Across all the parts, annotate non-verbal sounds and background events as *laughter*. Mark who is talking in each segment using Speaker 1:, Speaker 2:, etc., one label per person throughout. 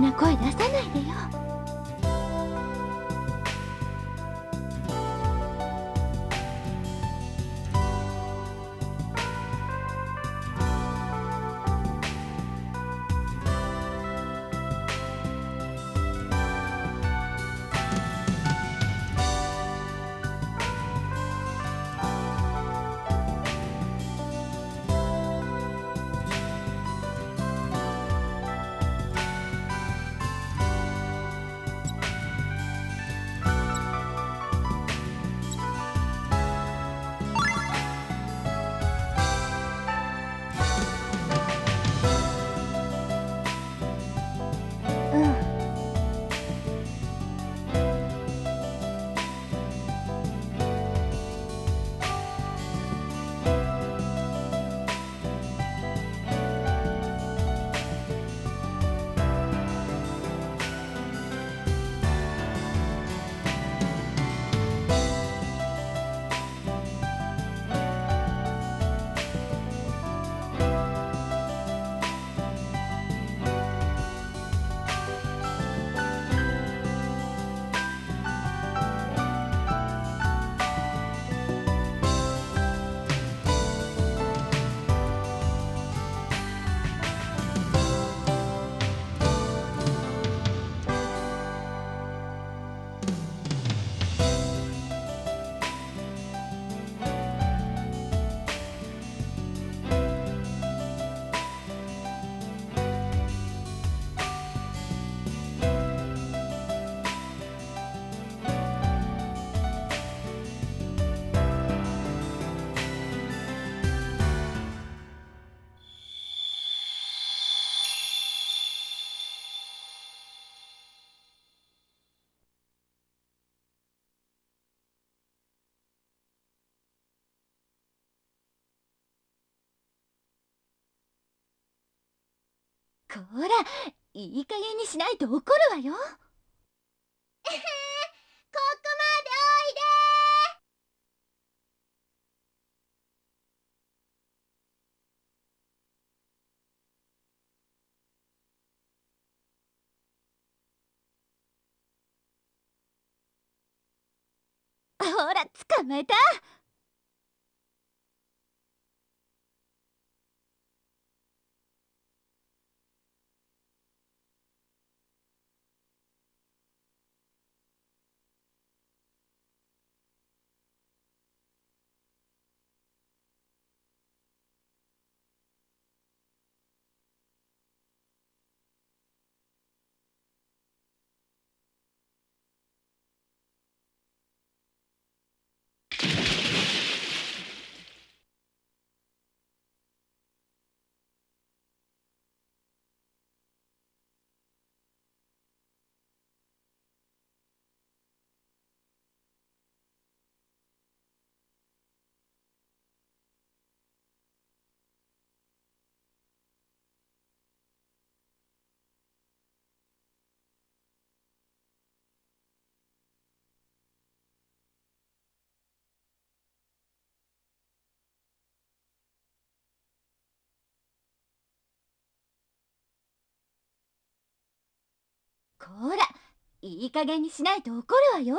Speaker 1: な声出さないでよ。こらいい加減にしないと怒るわよ。*laughs*
Speaker 2: ここまでおいで
Speaker 1: ほら捕まえたこらいい加減にしないと怒るわよ。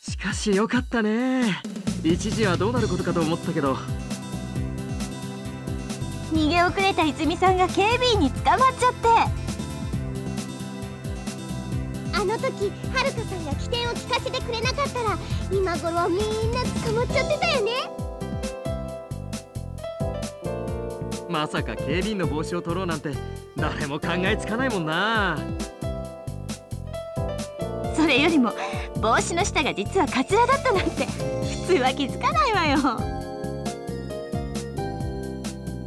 Speaker 3: しかしよかったね。一時はどうなることかと思ったけど。
Speaker 4: 逃げ遅れた泉さんが警備員に捕まっちゃって。
Speaker 2: あの時はるかさんが起点を聞かせてくれなかったら今頃みんな捕まっちゃってたよね。
Speaker 3: まさか警備員の帽子を取ろうなんて誰も考えつかないもんな。
Speaker 4: それよりも帽子の下が実はカツラだったなんて普通は気づかないわよ。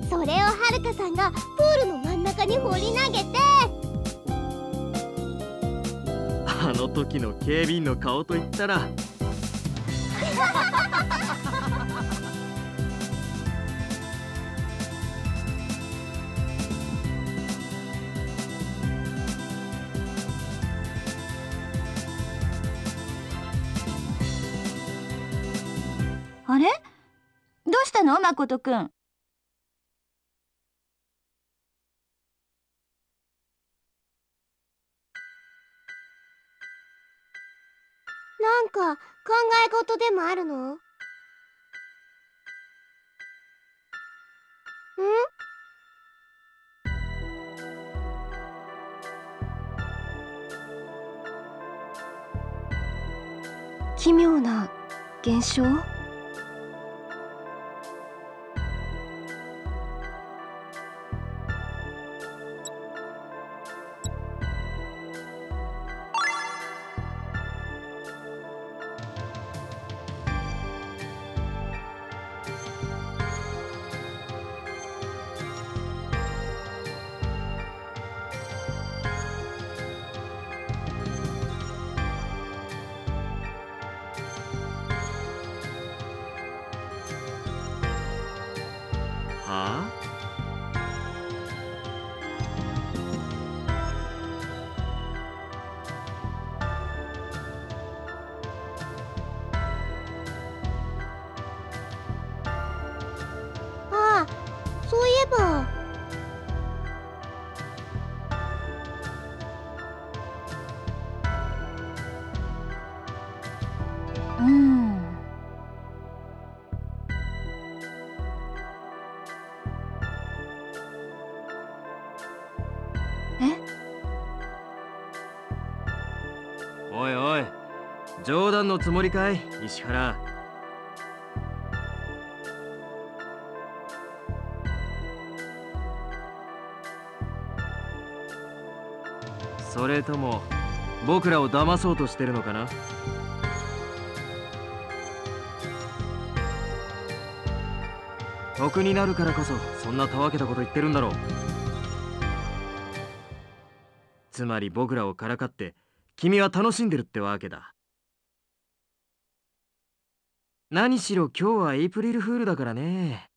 Speaker 2: それをはるかさんがプールの真ん中に放り投げて。
Speaker 3: あの時の警備員の顔といったら *laughs*
Speaker 4: のまことくん。
Speaker 2: なんか考え事でもあるの？ん？
Speaker 4: 奇妙な現象？
Speaker 2: う
Speaker 4: ん。え？
Speaker 3: おいおい冗談のつもりかい石原。それとも僕らを騙そうとしてるのかな？得になるからこそそんなたわけたこと言ってるんだろう。つまり僕らをからかって君は楽しんでるってわけだ。何しろ今日はエイプリルフールだからね。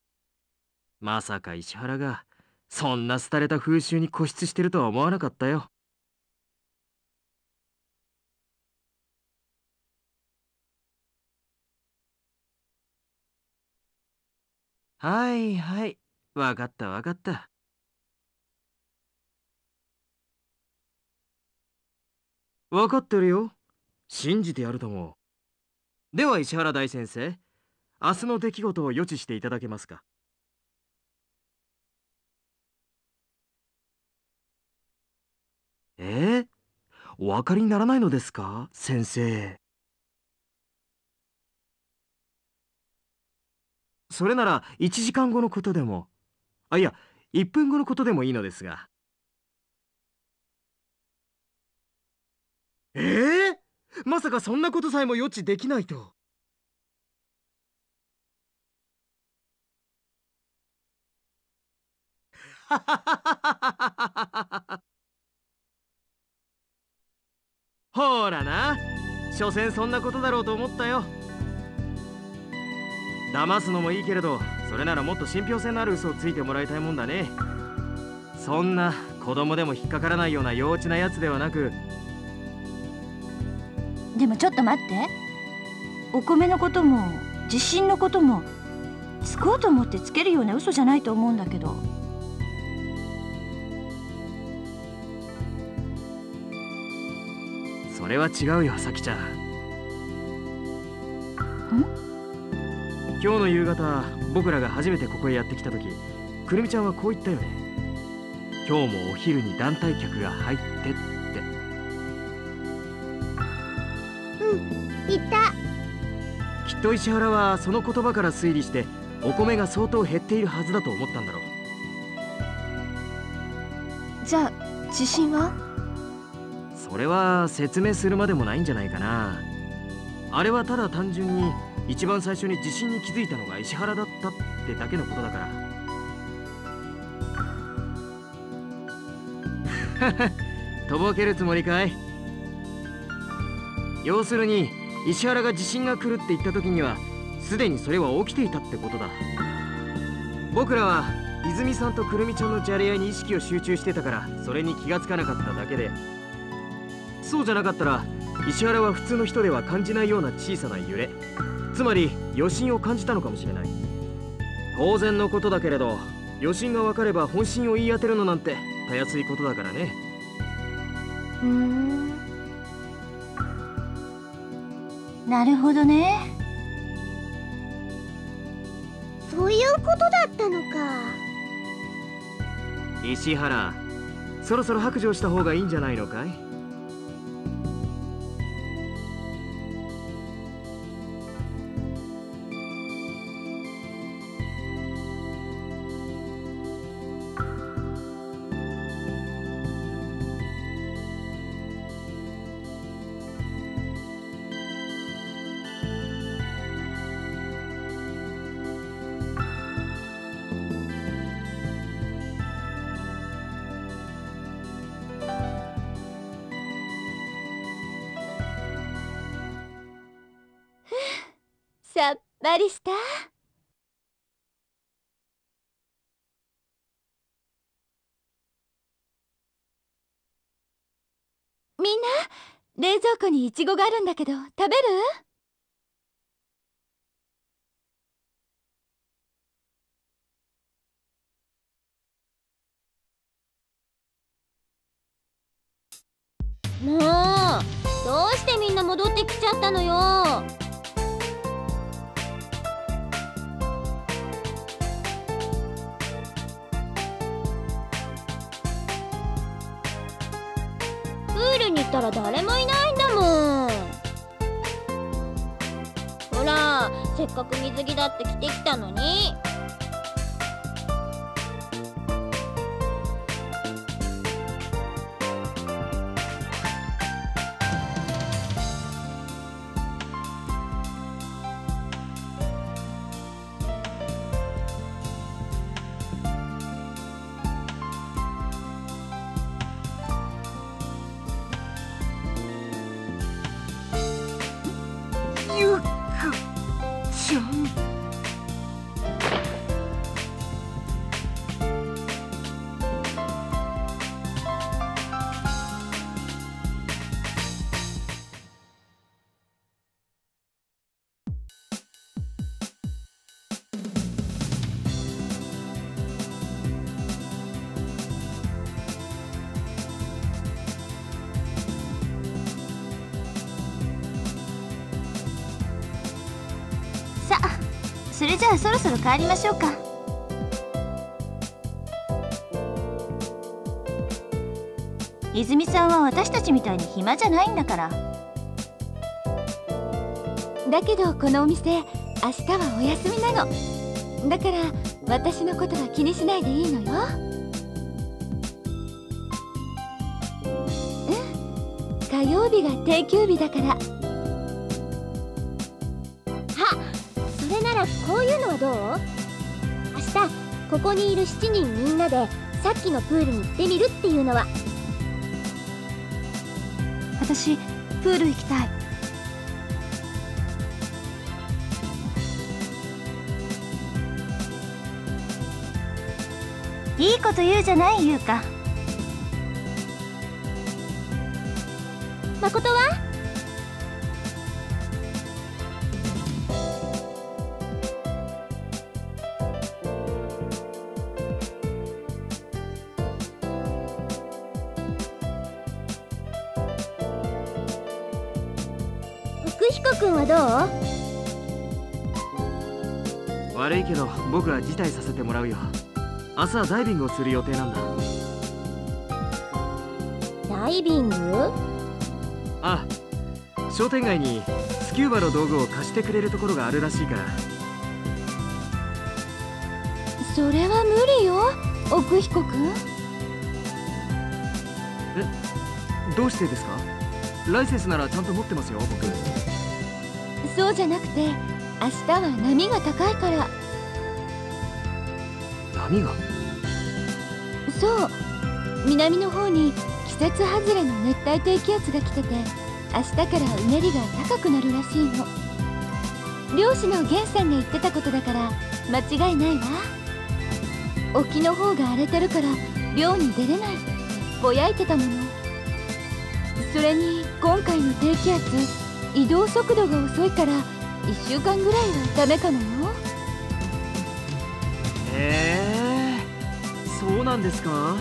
Speaker 3: まさか石原がそんな廃れた風習に固執してるとは思わなかったよ。はいはい。わかったわかった。わかってるよ。信じてやるともでは石原大先生明日の出来事を予知していただけますか？えー、お分かりにならないのですか先生。それなら1時間後のことでも。あいや1分後のことでもいいのですが。えー、まさかそんなことさえも予知できないと。*laughs* ほらな。所詮そんなことだろうと思ったよ。騙すのもいいけれどそれならもっと信憑性のある嘘をついてもらいたいもんだね。そんな子供でも引っかからないような幼稚なやつではなく。
Speaker 4: でもちょっと待って。お米のことも地震のこともつこうと思ってつけるような嘘じゃないと思うんだけど。
Speaker 3: それは違うよさきちゃん？今日の夕方僕らが初めてここへやってきた時くるみちゃんはこう言ったよね。今日もお昼に団体客が入ってって。
Speaker 2: うん言った。
Speaker 3: きっと石原はその言葉から推理してお米が相当減っているはずだと思ったんだろう。
Speaker 1: じゃあ自信は？
Speaker 3: それは説明するまでもないんじゃないかな。あれはただ単純に一番最初に地震に気づいたのが石原だったってだけのことだから。*laughs* とぼけるつもりかい？要するに石原が地震が来るって言った時にはすでにそれは起きていたってことだ。僕らは泉さんとくるみちゃんのじゃれ合いに意識を集中してたからそれに気がつかなかっただけで。そうじゃなかったら石原は普通の人では感じないような小さな揺れ。つまり余震を感じたのかもしれない。当然のことだけれど余震が分かれば本心を言い当てるのなんてたやすいことだからね。
Speaker 1: ふん。なるほどね。
Speaker 2: そういうことだったのか。
Speaker 3: 石原そろそろ白状した方がいいんじゃないのかい？
Speaker 1: さっぱりした。みんな冷蔵庫にイチゴがあるんだけど食べる？
Speaker 2: もうどうしてみんな戻ってきちゃったのよ。ったら誰もいないんだもん。ほらせっかく水着だって着てきたのに。
Speaker 1: れじゃあそろそろ帰りましょうか。泉さんは私たちみたいに暇じゃないんだから。だけどこのお店明日はお休みなの。だから私のことは気にしないでいいのよ。うん？火曜日が定休日だから。
Speaker 2: ういうのはどう？明日ここにいる7人みんなでさっきのプールに行ってみるっていうのは。
Speaker 1: 私プール行きたい。いいこと言うじゃない優香。
Speaker 2: 誠は？彦くんはどう？
Speaker 3: 悪いけど僕は辞退させてもらうよ。朝ダイビングをする予定なんだ。
Speaker 2: ダイビング？
Speaker 3: あ商店街にスキューバの道具を貸してくれるところがあるらしいから。
Speaker 1: それは無理よ。奥彦くん
Speaker 3: どうしてですか？ライセンスならちゃんと持ってますよ僕
Speaker 1: そうじゃなくて明日は波が高いから。
Speaker 3: 波が？
Speaker 1: そう。南の方に季節外れの熱帯低気圧が来てて明日からうねりが高くなるらしいの。漁師の源さんが言ってたことだから間違いないわ。沖の方が荒れてるから漁に出れない。ってぼやいてたもの。それに今回の低気圧移動速度が遅いから1週間ぐらいはダメかもよ。
Speaker 3: へえそうなんですか？